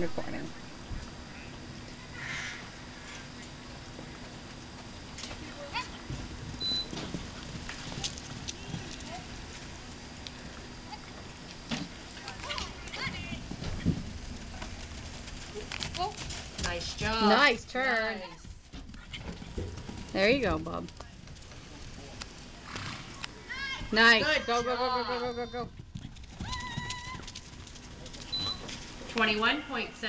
recording. Nice job. Nice turn. Nice. There you go, Bob. Nice. Good go, go, go, go, go, go, go, go. Twenty-one point seven.